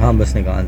हाँ बस निकाल।